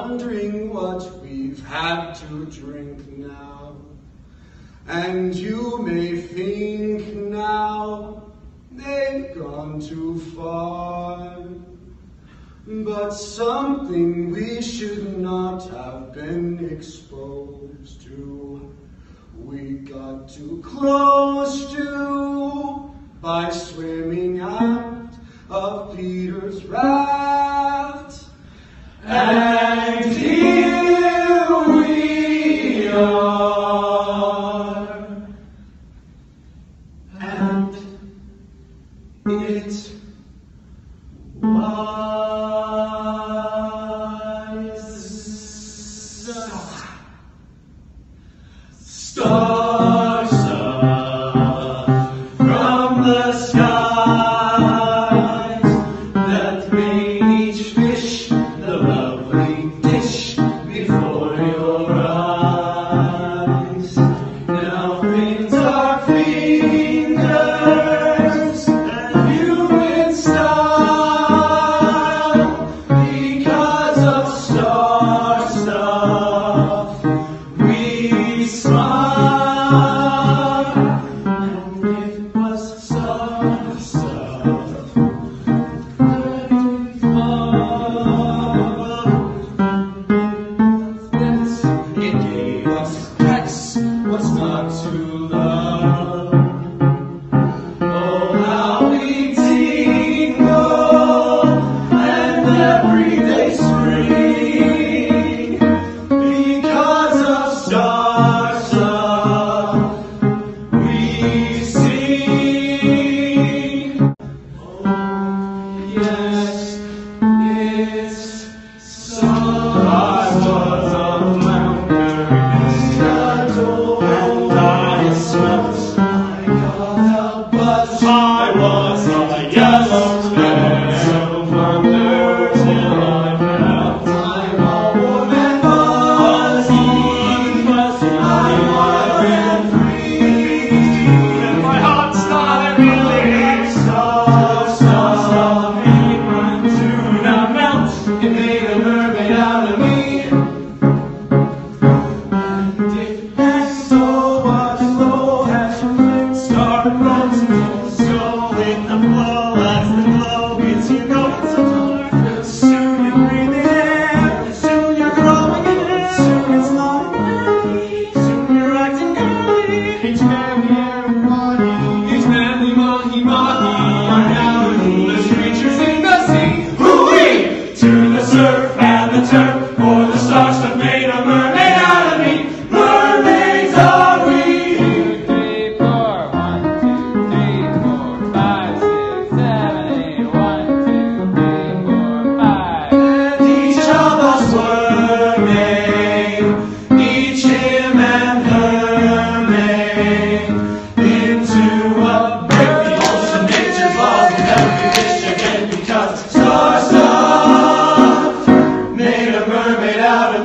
wondering what we've had to drink now. And you may think now they've gone too far. But something we should not have been exposed to. We got too close to by swimming out of Peter's raft. the turf or the